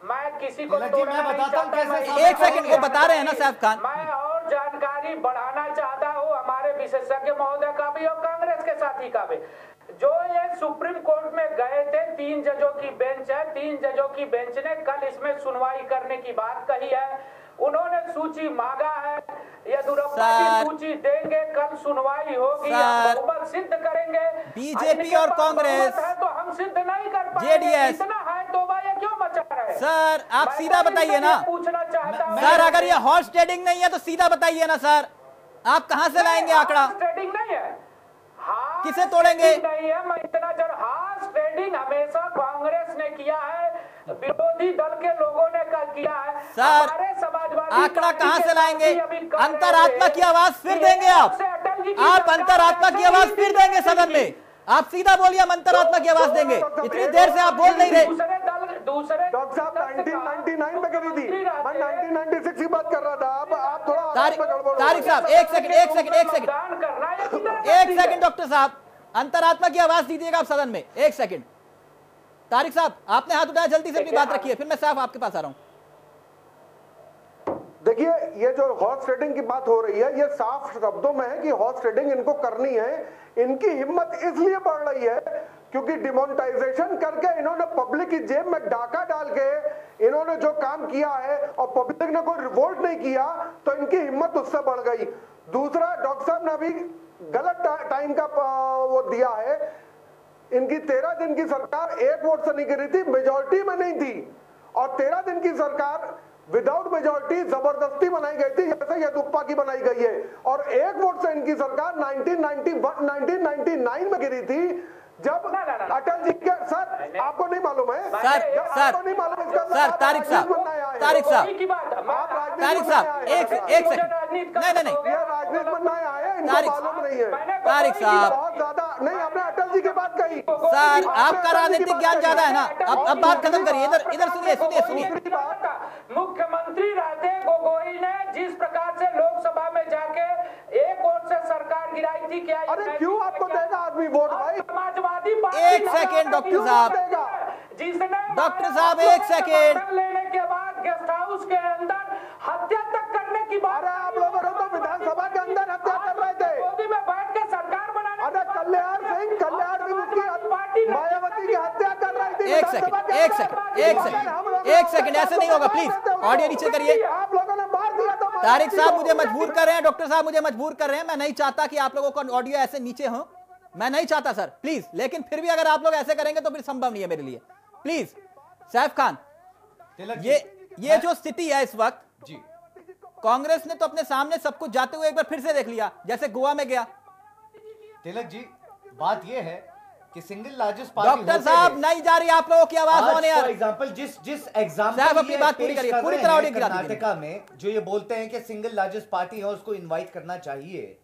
मैं किसी को तोड़ना मैं नहीं बताता हूँ कैसे मैं एक सेकंड, वो बता रहे हैं ना साहब खान। मैं और जानकारी बढ़ाना चाहता हूँ हमारे विशेषज्ञ महोदय का भी और कांग्रेस के साथी का भी। जो ये सुप्रीम कोर्ट में गए थे तीन जजों की बेंच है तीन जजों की बेंच ने कल इसमें सुनवाई करने की बात कही है। उन्होंने सूची मांगा है येदुरप्पा की सूची देंगे कल सुनवाई होगी बहुमत सिद्ध करेंगे। बीजेपी और कांग्रेस, है तो हम सिद्ध नहीं कर पाएँगे। इतना है तोबा ये क्यों मचा रहे हैं? सर, आप सीधा तो बताइए ना। पूछना चाहता हूँ सर अगर ये हॉर्स ट्रेडिंग नहीं है तो सीधा बताइए ना सर। आप कहाँ से लाएँगे आंकड़ा हार्स ट्रेडिंग नहीं है हार्स किसे तोड़ेंगे? नहीं है मैं इतना ट्रेंडिंग हमेशा कांग्रेस ने किया है विरोधी दल के लोगों ने का किया है। सर, आंकड़ा कहाँ से लाएँगे? अंतरात्मा की आवाज़ फिर देंगे आप। आप अंतरात्मा की आवाज़ फिर देंगे सदन में। आप सीधा बोलिए हम अंतरात्मा की आवाज़ देंगे। इतनी देर से आप बोल नहीं रहे। दूसरे डॉक्टर साहब दल से कहा, 1999 में करी थी। मैं 1996 की बात कर रहा था। आप आप थोड़ा तारिक साहब एक सेकंड एक सेकंड एक सेकंड [LAUGHS] एक सेकंड डॉक्टर साहब। अंतरात्मा की आवाज़ दीजिएगा आप सदन में। एक सेकंड तारिक साहब आपने हाथ उठाया जल्दी से अपनी बात रखिए फिर मैं साफ़ आपके पास आ रहा हूँ। देखिए ये जो हॉर्स ट्रेडिंग की बात हो रही है ये साफ़ शब्दों में है कि हॉर्स ट्रेडिंग इनको करनी है। इनकी हिम्मत इसलिए बढ़ रही है क्योंकि डिमोनिटाइजेशन करके इन्होंने पब्लिक की जेब में डाका डाल के इन्होंने जो काम किया है और पब्लिक ने कोई रिवोल्ट नहीं किया तो इनकी हिम्मत उससे बढ़ गई। दूसरा, डॉक्टर साहब ने अभी गलत टाइम का वो दिया है। इनकी तेरह दिन की सरकार एक वोट से नहीं गिरी थी मेजोरिटी में नहीं थी। और तेरह दिन की सरकार विदाउट मेजोरिटी ज़बरदस्ती बनाई गई थी, जैसे यदुप्पा की बनाई गई है। और एक वोट से इनकी सरकार 1991 1999 में गिरी थी जब ना, ना, ना। अटल जी के सर आपको नहीं मालूम है? सर सर नहीं मालूम इसका सर तारिक साहब। तारिक साहब। मैं- तारिक साहब एक एक सेकंड नहीं नहीं नहीं। राजनीति आए तारिक- मालूम नहीं है। तारिक साहब। बहुत ज़्यादा नहीं आपने अटल जी की बात कही। सर आपका राजनीतिक ज्ञान ज़्यादा है ना? अब अब बात खत्म करिए इधर इधर सुनिए सुनिए सुनिए। मुख्यमंत्री रहते गोगोई ने जिस प्रकार से लोकसभा में जाके एक वोट से सरकार गिराई थी क्या अरे क्यों आपको? देगा आदमी वोट भाई? समाजवादी एक सेकेंड डॉक्टर साहब। देगा? जिसने डॉक्टर साहब, एक सेकंड। लेने के बाद गेस्ट हाउस के अंदर हत्या तक करने की बात अरे आप लोगों ने तो विधानसभा के अंदर हत्या कर रहे थे। मोदी में बैठ के सरकार बनाने अरे कल्याण सिंह कल्याण सिंह की पार्टी मायावती की हत्या कर रही थी एक सेकंड एक। सेकंड एक सेकंड एक सेकंड ऐसे नहीं होगा प्लीज़ ऑडियो नीचे करिए। आप लोगों ने मार दिया तो तारिक साहब मुझे मजबूर कर रहे हैं डॉक्टर साहब मुझे मजबूर कर रहे हैं। मैं नहीं चाहता कि आप लोगों का ऑडियो ऐसे नीचे हो। मैं नहीं चाहता सर। प्लीज़ लेकिन फिर भी अगर आप लोग ऐसे करेंगे तो फिर संभव नहीं है मेरे लिए। प्लीज़ सैफ खान तिलक ये ये जो स्थिति है इस वक्त जी। कांग्रेस ने तो अपने सामने सब कुछ जाते हुए एक बार फिर से देख लिया जैसे गोवा में गया। तिलक जी बात ये है कि सिंगल लार्जेस्ट पार्टी डॉक्टर साहब नहीं जा रही आप लोगों की आवाज़ होने यार। एग्जांपल जिस जिस साहब, अपनी बात पूरी करिए, पूरी तरह। कर्नाटका में जो ये बोलते हैं कि सिंगल लार्जेस्ट पार्टी है उसको इनवाइट करना चाहिए।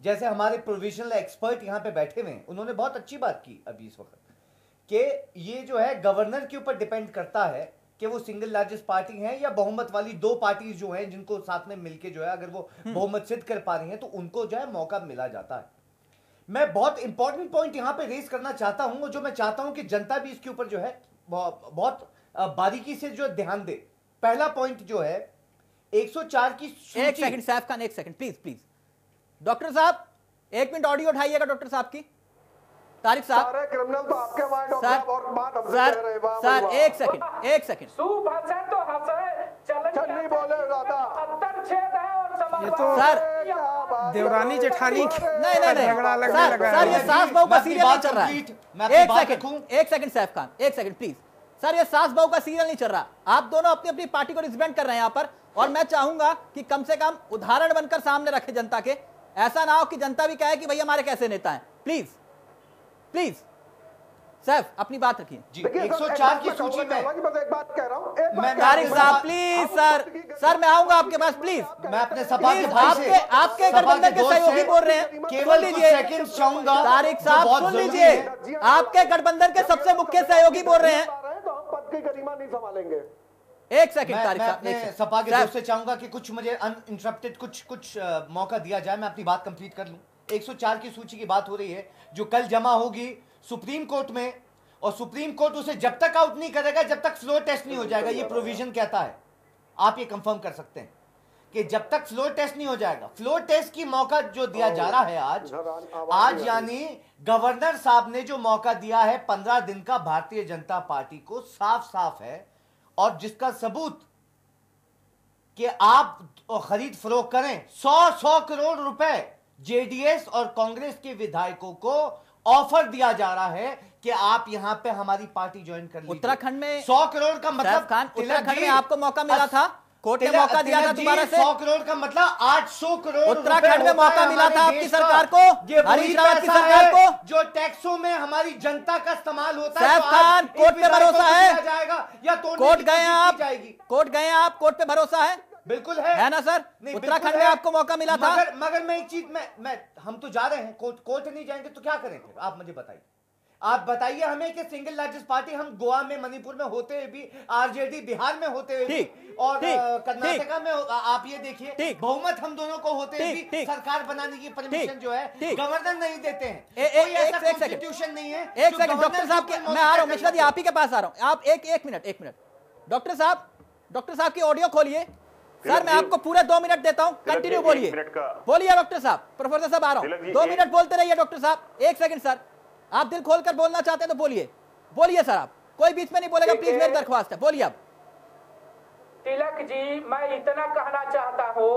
जैसे हमारे प्रोविजनल एक्सपर्ट यहाँ पे बैठे हुए हैं उन्होंने बहुत अच्छी बात की अभी इस वक्त कि ये जो है गवर्नर के ऊपर डिपेंड करता है कि वो सिंगल लार्जेस्ट पार्टी है या बहुमत वाली दो पार्टी जो हैं जिनको साथ में मिलके जो है अगर वो हम्म। बहुमत सिद्ध कर पा रही हैं तो उनको जो है मौका मिला जाता है। मैं बहुत इंपॉर्टेंट पॉइंट यहाँ पे रेस करना चाहता हूँ जो मैं चाहता हूँ कि जनता भी इसके ऊपर जो है बहुत बारीकी से जो ध्यान दे। पहला पॉइंट जो है 104 की एक सेकंड सैफ खान एक सेकंड प्लीज़ प्लीज़ डॉक्टर साहब एक मिनट ऑडियो उठाइएगा डॉक्टर साहब की। तारिक साहब। सारे क्रिमिनल तो आपके वहाँ डॉक्टर सर और बात हमसे सर रहे सर एक सेकंड एक सेकंड। सूप हंसे तो हंसे चल नहीं बोले ज़्यादा। अंतर छेद और समाज ये तो सर देवरानी जेठानी नहीं नहीं नहीं। सर लगा सर ये सास बहू का सीरियल नहीं चल रहा है। एक सेकंड एक सेकंड सैफ खान एक सेकंड प्लीज़ सर ये सास बहू का सीरियल नहीं चल रहा। आप दोनों अपनी अपनी पार्टी को रिप्रेजेंट कर रहे हैं यहाँ पर और मैं चाहूँगा कि कम से कम उदाहरण बनकर सामने रखे जनता के। ऐसा ना हो कि जनता भी कहे कि भैया हमारे कैसे नेता हैं। प्लीज़ प्लीज़ सैफ अपनी बात रखिए। जी 104 की बात सूची में एक बात कह रहा हूँ मैं- तारिक साहब प्लीज़ सर सर मैं आऊँगा आपके पास प्लीज़ मैं अपने सपा के आपके आपके गठबंधन के सहयोगी बोल रहे हैं। केवल लीजिए। चाहूँगा। तारिक साहब सुन लीजिए। आपके गठबंधन के सबसे मुख्य सहयोगी बोल रहे हैं। रहे हैं तो हम पद की गरिमा नहीं संभालेंगे। एक सेकंड मैं, तारिक साहब सेकंड। सपा के दोस्त से चाहूँगा कि कुछ मुझे अनइंटरप्टेड कुछ कुछ मौका दिया जाए मैं अपनी बात कंप्लीट कर लूँ। 104 की सूची की बात हो रही है जो कल जमा होगी सुप्रीम कोर्ट में और सुप्रीम कोर्ट उसे जब तक आउट नहीं करेगा जब तक फ्लोर टेस्ट नहीं हो जाएगा। ये प्रोविज़न कहता है। आप ये कंफर्म कर सकते हैं कि जब तक फ्लोर टेस्ट नहीं हो जाएगा फ्लोर टेस्ट की मौका जो दिया जा रहा है आज आज यानी गवर्नर साहब ने जो मौका दिया है पंद्रह दिन का भारतीय जनता पार्टी को साफ़ साफ़ है और जिसका सबूत कि आप खरीद फरोख करें सौ सौ करोड़ रुपए जेडीएस और कांग्रेस के विधायकों को ऑफ़र दिया जा रहा है कि आप यहाँ पे हमारी पार्टी ज्वाइन कर उत्तराखंड में सौ करोड़ का मतलब खान, उत्तराखंड में आपको मौका मिला था? कोर्ट ने मौका दिया था दोबारा से सौ करोड़ का मतलब आठ सौ करोड़ उत्तराखंड में मौका मिला था आपकी सरकार को, हरीश रावत की सरकार को। जो टैक्सों में हमारी जनता का इस्तेमाल होता है खान, कोर्ट पे भरोसा है? जाएगा या तोड़ने कोर्ट गए आप कोर्ट गए आप कोर्ट पे भरोसा है बिल्कुल है है ना सर? उत्तराखंड में आपको मौका मिला था? मगर मैं एक चीज़ मैं मैं हम तो जा रहे हैं कोर्ट कोर्ट नहीं जाएँगे तो क्या करें फिर आप मुझे बताइए आप बताइए हमें कि सिंगल लार्जेस्ट पार्टी हम गोवा में मणिपुर में होते हुए भी आरजेडी बिहार में होते हुए भी और कर्नाटका में आप ये देखिए बहुमत हम दोनों को होते हुए भी। सरकार बनाने की परमिशन जो है गवर्नर नहीं देते हैं। ए- ए- कोई एक- ऐसा कॉन्स्टिट्यूशन नहीं है एक सेकंड डॉक्टर साहब के मैं आ रहा हूँ मॉनिटर मिश्रा जी आप ही के पास आ रहा हूँ। आप एक एक मिनट एक मिनट। डॉक्टर साहब डॉक्टर साहब की ऑडियो खोलिए। सर मैं आपको पूरे दो मिनट देता हूँ। कंटिन्यू बोलिए एक मिनट का- बोलिए डॉक्टर साहब। प्रोफेसर साहब आ रहा हूँ। दो मिनट बोलते रहिए डॉक्टर साहब। एक सेकंड सर आप दिल खोलकर बोलना चाहते हैं तो बोलिए। बोलिए सर आप। कोई बीच में नहीं बोलेगा प्लीज़ मेरी दरख्वास्त है। बोलिए आप। तिलक जी मैं इतना कहना चाहता हूँ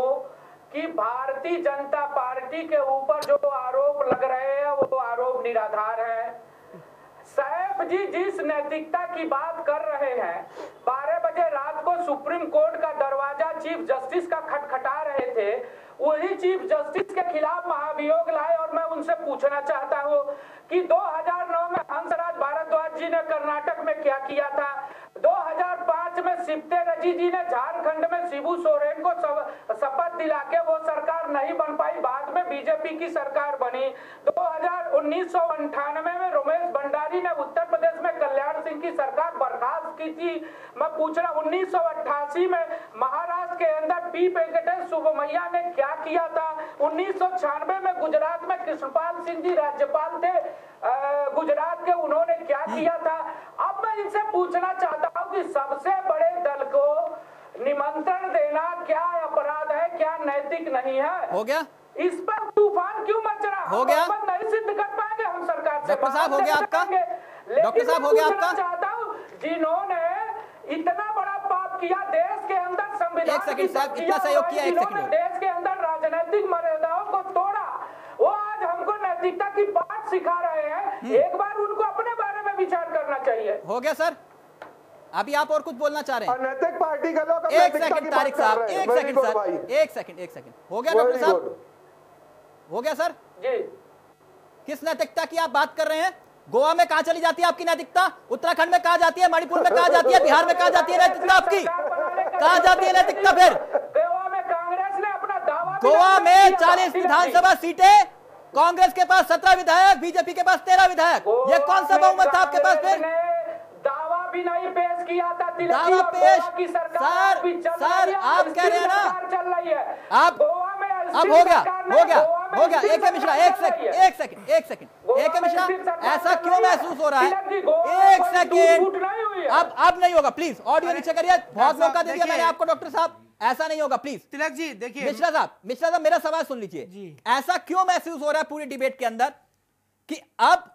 कि भारतीय जनता पार्टी के ऊपर जो आरोप लग रहे हैं वो आरोप निराधार है। सैफ जी जिस नैतिकता की बात कर रहे हैं बारह बजे रात को सुप्रीम कोर्ट का दरवाज़ा चीफ जस्टिस का खटखटा रहे थे वही चीफ जस्टिस के खिलाफ महाभियोग लाए और मैं उनसे पूछना चाहता हूँ कि 2009 में हंसराज भारद्वाज जी ने कर्नाटक में क्या किया था? 2005 में सिप्ते रज़ी जी ने झारखंड में शिबू सोरेन को शपथ दिला के वो सरकार नहीं बन पाई, बाद में बीजेपी की सरकार बनी। 2000 उन्नीस में रमेश भंडारी ने उत्तर प्रदेश में कल्याण सिंह की सरकार बर्खास्त की थी। मैं पूछ रहा उन्नीस सौ अट्ठासी में महाराष्ट्र के अंदर पी वेंकटेश सुबमैया ने क्या किया था? उन्नीस सौ छियानवे में गुजरात में कृष्णपाल सिंह जी राज्यपाल थे। गुजरात के उन्होंने क्या किया था अब मैं इनसे पूछना चाहता हूँ कि सबसे बड़े दल को निमंत्रण देना क्या अपराध है क्या नैतिक नहीं है हो गया इस पर तूफ़ान क्यों मच रहा हो गया? नहीं सिद्ध कर पाएँगे हम सरकार से डॉक्टर साहब, हो गया आपका? डॉक्टर साहब, हो गया आपका? चाहता हूँ जिन्होंने इतना बड़ा पाप किया देश के अंदर संविधान एक सेकंड साहब, इतना सहयोग किया, एक सेकंड। देश के अंदर राजनीतिक मर्यादाओं को तोड़ा वो आज हमको नैतिकता की बात सिखा रहे हैं हम्म। एक बार उनको अपने बारे में विचार करना चाहिए हो गया सर? अभी आप और कुछ बोलना चाह रहे हैं। अनैतिक पार्टी के लोग एक सेकंड तारिक साहब एक सेकंड सर। एक सेकंड एक सेकंड। हो गया डॉक्टर साहब? हो गया सर? जी। किस नैतिकता की आप बात कर रहे हैं? गोवा में कहा चली जाती है आपकी नैतिकता? उत्तराखंड में कहा जाती है? मणिपुर में कहा जाती है? बिहार में कहा जाती है नैतिकता आपकी? कहा जाती है नैतिकता फिर? गोवा में कांग्रेस ने अपना दावा भी गोवा नहीं में किया था, चालीस विधानसभा सीटें कांग्रेस के पास सत्रह विधायक बीजेपी के पास तेरह विधायक। ये कौन सा बहुमत था आपके पास फिर? भी नहीं पेश किया था तिलक दावा पेश- की सरकार सर, चल सर, आप कह रहे हैं ना? चल रही है। आप- अब हो गया हो गया हो गया। एक मिश्रा एक सेकंड एक सेकंड एक सेकंड एक मिश्रा ऐसा क्यों महसूस हो रहा है? एक सेकंड टूट नहीं हुई। अब अब नहीं होगा प्लीज़ ऑडियो नीचे करिए। बहुत मौका दे दिया मैंने आपको डॉक्टर साहब। ऐसा नहीं होगा प्लीज़ तिलक जी देखिए। मिश्रा साहब मिश्रा साहब मेरा सवाल सुन लीजिए। ऐसा क्यों महसूस हो रहा है पूरी डिबेट के अंदर कि अब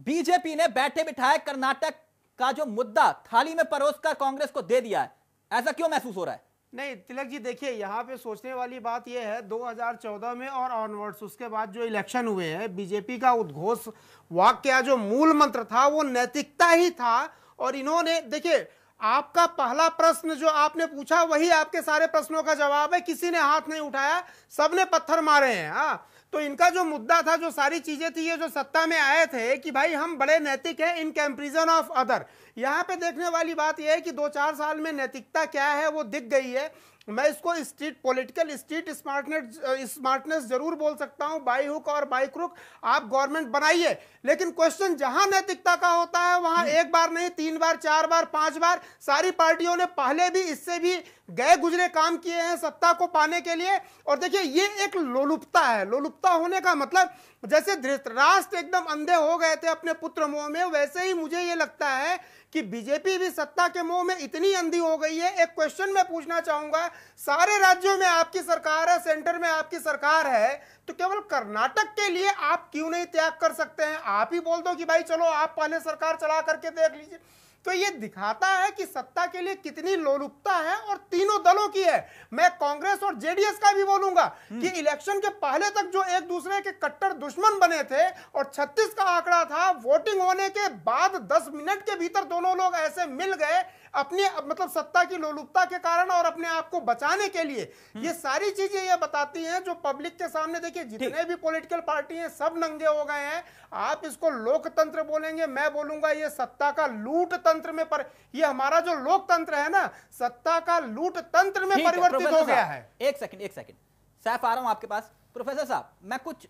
बीजेपी ने बैठे बिठाए कर्नाटक का जो मुद्दा थाली में परोस कर कांग्रेस को दे दिया है, ऐसा क्यों महसूस हो रहा है? नहीं, तिलक जी, देखिए, यहाँ पे सोचने वाली बात यह है 2014 में और ऑनवर्ड्स उसके बाद जो इलेक्शन हुए हैं, बीजेपी का उद्घोष वाक्य, जो मूल मंत्र था, वो नैतिकता ही था, और इन्होंने, देखिए, आपका पहला प्रश्न जो आपने पूछा, वही आपके सारे प्रश्नों का जवाब है, किसी ने हाथ नहीं उठाया, सबने पत्थर मारे हैं हाँ। तो इनका जो मुद्दा था, जो सारी चीज़ें थी, ये जो सत्ता में आए थे कि भाई हम बड़े नैतिक हैं इन कंपेरिजन ऑफ़ अदर यहाँ पे देखने वाली बात यह है कि दो चार साल में नैतिकता क्या है, वो दिख गई है। मैं इसको street political street smartness smartness ज़रूर बोल सकता हूँ बाई हुक और बाई क्रुक आप गवर्नमेंट बनाइए। लेकिन क्वेश्चन जहाँ नैतिकता का होता है वहाँ एक बार नहीं तीन बार चार बार पाँच बार। सारी पार्टियों ने पहले भी इससे भी गए गुजरे काम किए हैं सत्ता को पाने के लिए। और देखिए ये एक लोलुपता है। लोलुपता होने का मतलब जैसे धृतराष्ट्र एकदम अंधे हो गए थे अपने पुत्र मोह में वैसे ही मुझे ये लगता है कि बीजेपी भी सत्ता के मुँह में इतनी अंधी हो गई है, एक क्वेश्चन मैं पूछना चाहूँगा। सारे राज्यों में आपकी सरकार है सेंटर में आपकी सरकार है तो केवल कर्नाटक के लिए आप क्यों नहीं त्याग कर सकते हैं? आप ही बोल दो कि भाई चलो आप पहले सरकार चला करके देख लीजिए। तो ये दिखाता है कि सत्ता के लिए कितनी लोलुपता है और तीनों दलों की है। मैं कांग्रेस और जेडीएस का भी बोलूँगा कि इलेक्शन के पहले तक जो एक दूसरे के कट्टर दुश्मन बने थे और 36 का आंकड़ा था वोटिंग होने के बाद 10 मिनट के भीतर दोनों लोग ऐसे मिल गए अपनी मतलब सत्ता की लोलुपता के कारण और अपने आप को बचाने के लिए। ये सारी चीज़ें ये बताती हैं जो पब्लिक के सामने देखिए जितने भी पॉलिटिकल पार्टी हैं सब नंगे हो गए हैं। आप इसको लोकतंत्र बोलेंगे मैं बोलूँगा ये सत्ता का लूट तंत्र में पर ये हमारा जो लोकतंत्र है ना सत्ता का लूट तंत्र में परिवर्तित हो गया है। एक सेकंड एक सेकंड सैफ आ रहा हूँ आपके पास। प्रोफेसर साहब मैं कुछ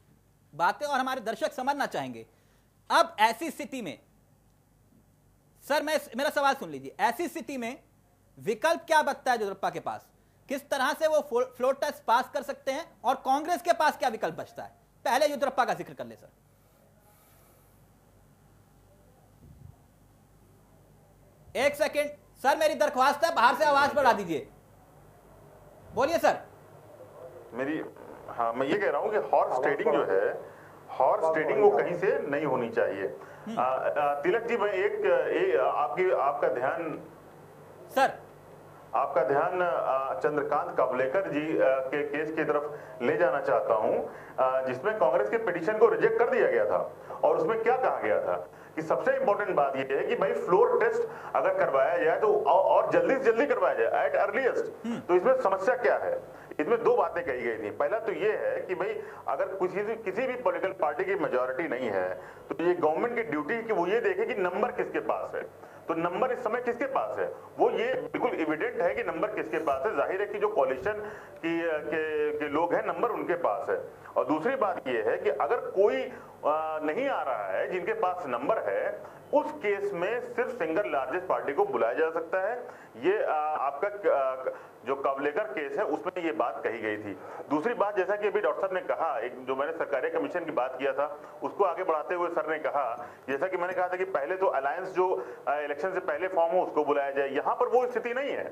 बातें और हमारे दर्शक समझना चाहेंगे। अब ऐसी स्थिति में सर मैं मेरा सवाल सुन लीजिए। ऐसी स्थिति में विकल्प क्या बचता है येदियुरप्पा के पास? किस तरह से वो फ्लोर टेस्ट पास कर सकते हैं और कांग्रेस के पास क्या विकल्प बचता है? पहले येदियुरप्पा का ज़िक्र कर ले सर। एक सेकंड। सर मेरी दरख्वास्त है बाहर से आवाज़ बढ़ा दीजिए। बोलिए सर। मेरी हाँ मैं ये कह रहा हूँ कि हॉर्स ट्रेडिंग जो है हॉर्स ट्रेडिंग वो कहीं से नहीं होनी चाहिए। आ, आ, तिलक जी मैं एक, एक आपकी आपका ध्यान सर। आपका ध्यान चंद्रकांत कवलेकर जी के केस की तरफ़ ले जाना चाहता हूँ जिसमें कांग्रेस के पिटीशन को रिजेक्ट कर दिया गया था और उसमें क्या कहा गया था कि सबसे इंपॉर्टेंट बात यह है कि भाई फ्लोर टेस्ट अगर करवाया जाए तो और जल्दी से जल्दी करवाया जाए एट अर्लीस्ट तो इसमें समस्या क्या है? इसमें दो बातें कही गई थी। पहला तो ये है कि भाई अगर किसी भी किसी भी पॉलिटिकल पार्टी की मेजोरिटी नहीं है तो ये गवर्नमेंट की ड्यूटी कि वो ये देखे कि नंबर किसके पास है। तो नंबर इस समय किसके पास है? वो ये बिल्कुल एविडेंट है कि नंबर किसके पास है। ज़ाहिर है कि जो कॉलिशन की के, के लोग हैं नंबर उनके पास है। और दूसरी बात ये है कि अगर कोई आ, नहीं आ रहा है जिनके पास नंबर है उस केस में सिर्फ़ सिंगल लार्जेस्ट पार्टी को बुलाया जा सकता है। ये आपका जो कवलेकर केस है उसमें ये बात कही गई थी। दूसरी बात जैसा कि अभी डॉक्टर साहब ने कहा एक जो मैंने सरकारी कमीशन की बात किया था उसको आगे बढ़ाते हुए सर ने कहा जैसा कि मैंने कहा था कि पहले तो अलायंस जो इलेक्शन से पहले फॉर्म हो उसको बुलाया जाए। यहाँ पर वो स्थिति नहीं है।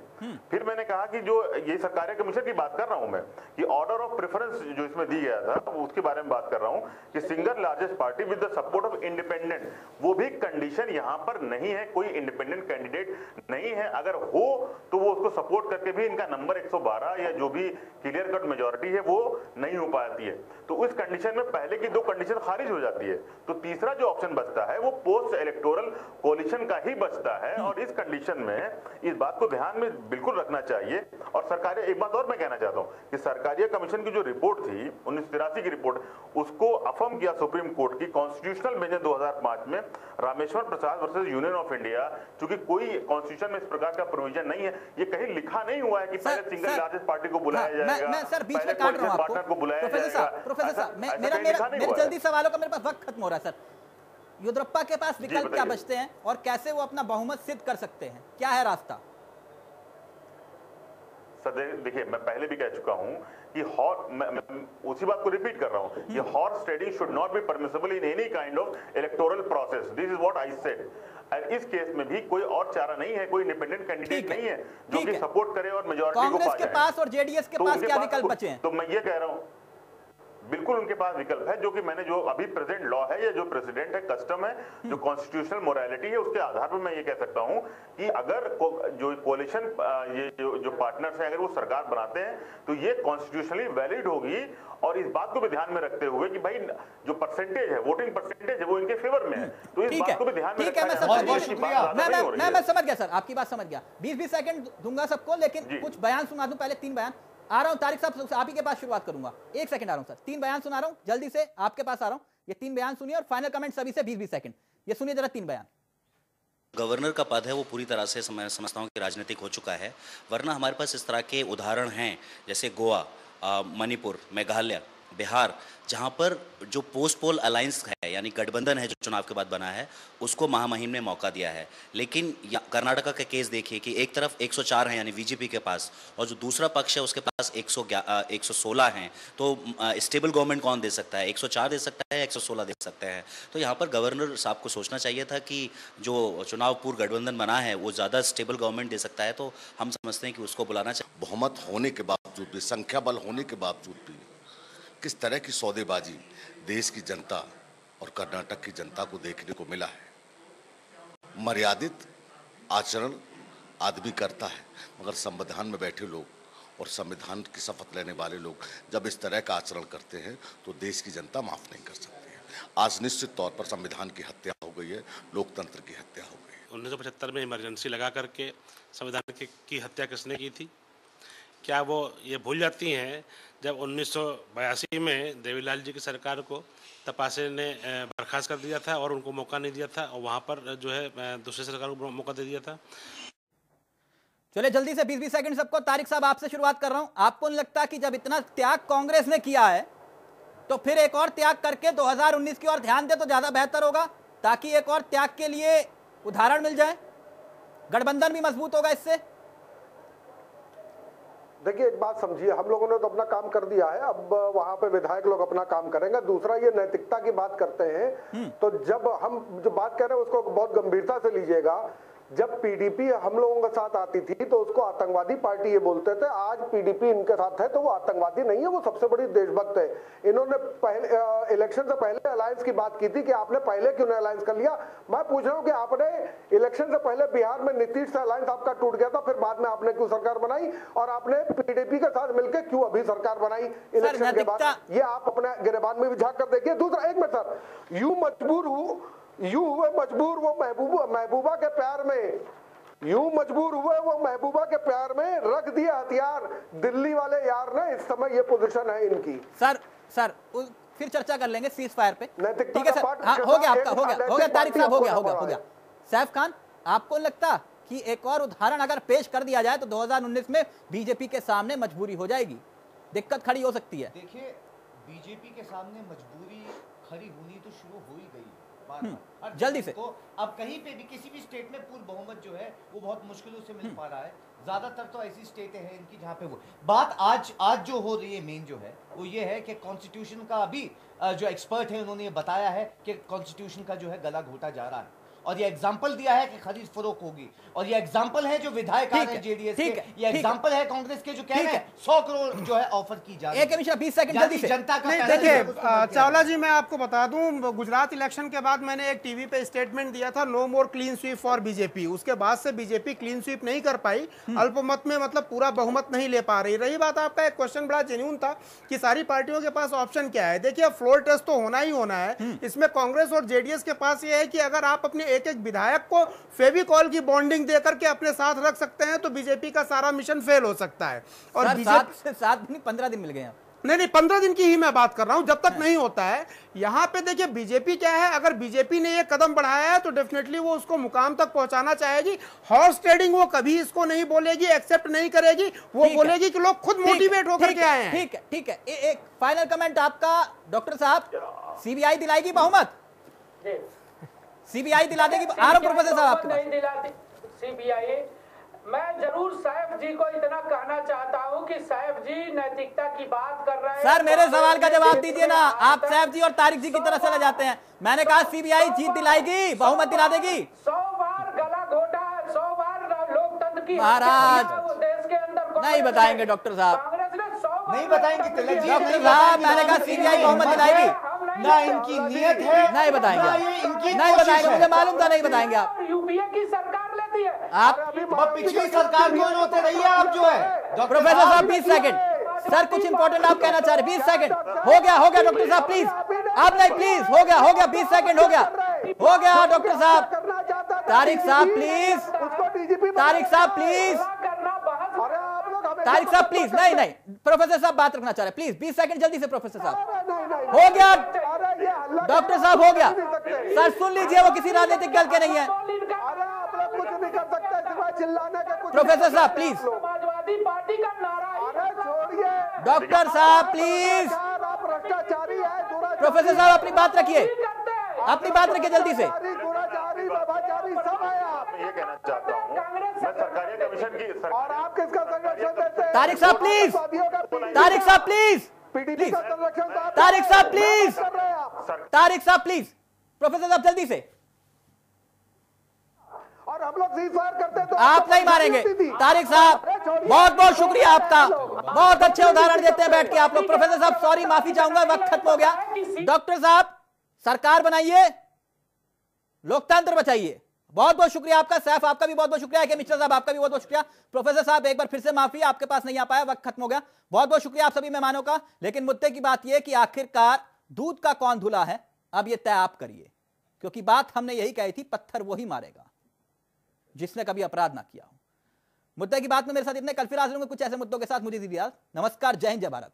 फिर मैंने कहा कि जो ये सरकारी कमीशन की बात कर रहा हूँ मैं कि ऑर्डर ऑफ़ प्रेफरेंस जो इसमें दी गया था तो उसके बारे में बात कर रहा हूँ कि single largest party with the support of independent वो भी कंडीशन यहाँ पर नहीं है कोई इंडिपेंडेंट कैंडिडेट नहीं है। अगर हो तो वो उसको सपोर्ट करके भी इनका नंबर 112 या जो भी क्लियर कट मेजोरिटी है वो नहीं हो पाती है। तो उस कंडीशन में पहले की दो कंडीशन खारिज हो जाती है। तो तीसरा जो ऑप्शन बचता है वो पोस्ट इलेक्टोरल कोलिशन का ही बचता है। और इस कंडीशन में इस बात को ध्यान में बिल्कुल रखना चाहिए। और सरकारी एक बात और मैं कहना चाहता हूँ कि सरकारी कमीशन की जो रिपोर्ट थी उन्नीस की रिपोर्ट उसको अफर्म किया सुप्रीम कोर्ट की कॉन्स्टिट्यूशनल बेंच 2005 में Rameshwar Prasad versus Union of India चूँकि कोई कॉन्स्टिट्यूशन में इस प्रकार का प्रोविज़न नहीं है। ये कहीं लिखा नहीं हुआ है कि पहले सिंगल लार्जेस्ट पार्टी को बुलाया हाँ, जाएगा। मैं सर बीच में काट रहा हूँ आपको। प्रोफेसर साहब प्रोफेसर साहब मेरा मेरा मेरे जल्दी सवालों का मेरे पास वक्त खत्म हो रहा है सर। युद्रप्पा के पास विकल्प क्या बचते हैं और कैसे वो अपना बहुमत सिद्ध कर सकते हैं? क्या है रास्ता? सदैव देखिए मैं पहले भी कह चुका हूँ कि मैं, मैं उसी बात को रिपीट कर रहा हूँ। ये horse trading should not be permissible in any kind of electoral process this is what I said और इस केस में भी कोई और चारा नहीं है कोई इंडिपेंडेंट कैंडिडेट नहीं है जो कि सपोर्ट करे और मेजोरिटी को पास और जेडीएस के तो पास क्या विकल्प बचे हैं? तो मैं ये कह रहा हूँ बिल्कुल उनके पास विकल्प है जो कि मैंने जो अभी प्रेजेंट लॉ है या जो प्रेसिडेंट है कस्टम है जो कॉन्स्टिट्यूशनल मोरालिटी है उसके आधार पर मैं ये कह सकता हूँ कि अगर को- जो कोलिशन ये जो, जो पार्टनर्स हैं अगर वो सरकार बनाते हैं तो ये कॉन्स्टिट्यूशनली वैलिड होगी। और इस बात को भी ध्यान में रखते हुए कि भाई जो परसेंटेज है वोटिंग परसेंटेज है वो इनके फेवर में है। तो इस बात को भी ध्यान में ठीक है। मैं समझ गया। सर। आपकी बात समझ गया। बीस बीस सेकंड दूँगा सबको लेकिन कुछ बयान सुना दूँ पहले तीन बयान। आ रहा हूँ, तारिक साहब आप ही के पास शुरुआत करूँगा। एक सेकंड आ रहा हूँ सर तीन बयान सुना रहा हूँ, जल्दी से आपके पास आ रहा हूँ। ये तीन बयान सुनिए और फाइनल कमेंट सभी से बीस बीस सेकंड ये सुनिए जरा तीन बयान। गवर्नर का पद है, वो पूरी तरह से समय समझता हूँ कि राजनीतिक हो चुका है। वरना हमारे पास इस तरह के उदाहरण हैं, जैसे गोवा मणिपुर, मेघालय। बिहार, जहाँ पर जो पोस्ट पोल अलायंस है, यानी गठबंधन है, जो चुनाव के बाद बना है, उसको महामहिम ने मौका दिया है। लेकिन कर्नाटका का केस देखिए कि एक तरफ़ 104 है, यानी बीजेपी के पास, और जो दूसरा पक्ष है, उसके पास 116 हैं। तो स्टेबल गवर्नमेंट कौन दे सकता है? 104 दे सकता है 116 दे सकते हैं? तो यहाँ पर गवर्नर साहब को सोचना चाहिए था कि जो चुनाव पूर्व गठबंधन बना है, वो ज़्यादा स्टेबल गवर्नमेंट दे सकता है। तो हम समझते हैं कि उसको बुलाना चाहिए। बहुमत होने के बावजूद भी, संख्या बल होने के बावजूद भी किस तरह की सौदेबाजी देश की जनता और कर्नाटक की जनता को देखने को मिला है? मर्यादित आचरण आदमी करता है मगर संविधान में बैठे लोग और संविधान की शपथ लेने वाले लोग जब इस तरह का आचरण करते हैं तो देश की जनता माफ़ नहीं कर सकती है। आज निश्चित तौर पर संविधान की हत्या हो गई है लोकतंत्र की हत्या हो गई है। उन्नीस में इमरजेंसी लगा करके संविधान की, हत्या किसने की थी? क्या वो ये भूल जाती हैं जब उन्नीस में देवीलाल जी की सरकार को तपासे ने बर्खास्त कर दिया था और उनको मौका नहीं दिया था और वहाँ पर जो है दूसरी सरकार को मौका दे दिया था। चलिए जल्दी से 20 20 सेकंड सबको। तारिक साहब, आपसे शुरुआत कर रहा हूँ। आपको नहीं लगता कि जब इतना त्याग कांग्रेस ने किया है तो फिर एक और त्याग करके 2019 की ओर ध्यान दे तो ज़्यादा बेहतर होगा, ताकि एक और त्याग के लिए उदाहरण मिल जाए। गठबंधन भी मज़बूत होगा इससे। देखिए एक बात समझिए हम लोगों ने तो अपना काम कर दिया है। अब वहाँ पे विधायक लोग अपना काम करेंगे। दूसरा ये नैतिकता की बात करते हैं। तो जब हम जो बात कर रहे हैं उसको बहुत गंभीरता से लीजिएगा। जब पीडीपी हम लोगों के साथ आती थी तो उसको आतंकवादी पार्टी ये बोलते थे आज पीडीपी इनके साथ है तो वो आतंकवादी नहीं है वो सबसे बड़ी देशभक्त है। इन्होंने पहले इलेक्शन से पहले अलायंस की बात की थी कि आपने पहले क्यों नहीं अलायंस कर लिया? मैं पूछ रहा हूँ कि आपने इलेक्शन से पहले बिहार में नीतीश से अलायंस आपका टूट गया था फिर बाद में आपने क्यों सरकार बनाई? और आपने पीडीपी के साथ मिलकर क्यों अभी सरकार बनाई इलेक्शन के बाद? ये आप अपने गिरबान में भी झाक कर देखिए। दूसरा एक मिनट सर। यू मजबूर हूँ यूँ हुए मजबूर वो महबूबा महबूबा के प्यार में। यूँ मजबूर हुए वो महबूबा के प्यार में। रख दिया हथियार। दिल्ली वाले यार ने इस समय ये पोजीशन है इनकी। सर सर उ- फिर चर्चा कर लेंगे सीज फायर पे। ठीक है सर। हाँ हो गया आपका हो गया हो गया तारिक साहब हो गया हो गया हो गया। सैफ खान आपको लगता कि एक और उदाहरण अगर पेश कर दिया जाए तो 2019 में बीजेपी के सामने मजबूरी हो जाएगी? दिक्कत खड़ी हो सकती है। देखिए बीजेपी के सामने मजबूरी खड़ी होनी तो शुरू हो ही गई। है बार बार। जल्दी से। तो अब कहीं पे भी किसी भी स्टेट में पूर्ण बहुमत जो है वो बहुत मुश्किलों से मिल पा रहा है ज़्यादातर तो ऐसी स्टेटें हैं इनकी जहाँ पे वो बात आज आज जो हो रही है मेन जो है वो ये है कि कॉन्स्टिट्यूशन का अभी जो एक्सपर्ट है उन्होंने ये बताया है कि कॉन्स्टिट्यूशन का जो है गला घोटा जा रहा है और ये एग्ज़ाम्पल दिया है कि खरीद फरोख होगी। और ये एग्ज़ाम्पल है जो विधायक आ रहे है, हैं जेडीएस के। ये एग्ज़ाम्पल है। कांग्रेस के जो कह रहे हैं। सौ करोड़ जो है ऑफ़र की जा रही मिनट बीस सेकंड जल्दी जनता का देखिए है चावला जी मैं आपको बता दूँ गुजरात इलेक्शन के बाद मैंने एक टीवी पे स्टेटमेंट दिया था no more clean sweep for BJP उसके बाद से बीजेपी क्लीन स्वीप नहीं कर पाई। अल्पमत में मतलब पूरा बहुमत नहीं ले पा रही। रही बात आपका एक क्वेश्चन बड़ा जेन्यून था कि सारी पार्टियों के पास ऑप्शन क्या है? देखिए फ्लोर टेस्ट तो होना ही होना है। इसमें कांग्रेस और जेडीएस के पास ये है कि अगर आप अपने एक एक विधायक को फेविकॉल की बॉन्डिंग देकर के अपने साथ रख सकते हैं तो बीजेपी का सारा मिशन फेल हो सकता है। और बीजेपी सात दिन पंद्रह दिन मिल गए नहीं नहीं पंद्रह दिन की ही मैं बात कर रहा हूँ जब तक नहीं होता है। यहाँ पे देखिए बीजेपी क्या है अगर बीजेपी ने ये कदम बढ़ाया है तो डेफिनेटली वो उसको मुकाम तक पहुंचाना चाहेगी। हॉर्स ट्रेडिंग वो कभी इसको नहीं बोलेगी एक्सेप्ट नहीं करेगी वो बोलेगी कि लोग खुद मोटिवेट होकर के आए हैं। ठीक है ठीक है। ए- एक फाइनल कमेंट आपका डॉक्टर साहब सीबीआई दिलाएगी बहुमत? जी। सीबीआई दिला देगी आ रहा प्रोफेसर साहब आपके नहीं दिलाती सीबीआई। मैं ज़रूर सैफ जी को इतना कहना चाहता हूँ कि सैफ जी नैतिकता की बात कर रहे हैं। सर मेरे सवाल का जवाब दीजिए ना। आप सैफ जी और तारिक जी की तरफ़ चले जाते हैं। मैंने कहा सीबीआई जीत दिलाएगी बहुमत दिला देगी। सौ बार गला घोटा सौ बार लोकतंत्र की महाराज, देश के अंदर नहीं बताएँगे डॉक्टर साहब। कांग्रेस ने सौ नहीं बताएँगे डॉक्टर साहब, मैंने कहा CBI बहुमत दिलाएगी। ना इनकी नियत है नहीं बताएँगे नहीं बताएँगे मुझे मालूम था नहीं बताएँगे आप। यूपीए की सरकार लेती है। आप पिछली सरकार कौन होते रही है आप जो है? प्रोफेसर साहब बीस सेकंड। सर कुछ इंपॉर्टेंट आप कहना चाह रहे बीस सेकंड। हो गया हो गया डॉक्टर साहब प्लीज़ आप नहीं प्लीज़ हो गया हो गया बीस सेकंड हो गया। हो। गया डॉक्टर साहब। तारिक साहब प्लीज़ उसको तारिक साहब प्लीज़ करना बहस। अरे आप लोग हमें तारिक साहब प्लीज़ नहीं नहीं। प्रोफेसर साहब बात रखना चाह रहे प्लीज़ बीस सेकंड जल्दी से प्रोफेसर साहब। अरे नहीं नहीं हो गया। डॉक्टर साहब हो गया। सर सुन लीजिए वो किसी राजनीतिक दल के नहीं है। अरे आप लोग कुछ नहीं कर सकते सिवाय चिल्लाने के कुछ प्रोफेसर साहब, प्लीज़। समाजवादी पार्टी का नारा छोड़िए। डॉक्टर साहब प्लीज़। आप भ्रष्टाचारी है प्रोफेसर साहब अपनी बात रखिए। अपनी बात रखिए जल्दी से। दुराचारी दुराचारी बाबाचारी सब है आप। मैं ये कहना चाहता हूँ मैं सरकारी कमीशन की और सरकारी आप किसका संरक्षण देते हैं? तारिक साहब, प्लीज़। पीडीपी तारिक साहब प्लीज़। तो तारिक साहब, प्लीज़। आप तारिक साहब प्लीज़ प्रोफेसर साहब जल्दी से। और हम लोग करते तो आप नहीं मारेंगे। तारिक साहब बहुत बहुत शुक्रिया आपका। बहुत अच्छे उदाहरण देते हैं बैठ के आप लोग। प्रोफेसर साहब सॉरी माफ़ी चाहूँगा वक्त खत्म हो गया। डॉक्टर साहब सरकार बनाइए। लोकतंत्र बचाइए। बहुत बहुत शुक्रिया आपका। सैफ आपका भी बहुत बहुत शुक्रिया। के मिश्रा साहब आपका भी बहुत बहुत शुक्रिया। प्रोफेसर साहब एक बार फिर से माफ़ी आपके पास नहीं आ पाया। वक्त खत्म हो गया। बहुत बहुत शुक्रिया आप सभी मेहमानों का। लेकिन मुद्दे की बात यह कि आखिरकार दूध का कौन धुला है? अब ये तय आप करिए, क्योंकि बात हमने यही कही थी, पत्थर वही मारेगा, जिसने कभी अपराध ना किया हो। मुद्दे की बात में मेरे साथ इतने कल फिर हाजिर होंगे, कुछ ऐसे मुद्दों के साथ मुझे दीदी नमस्कार, जय हिंद, जय भारत।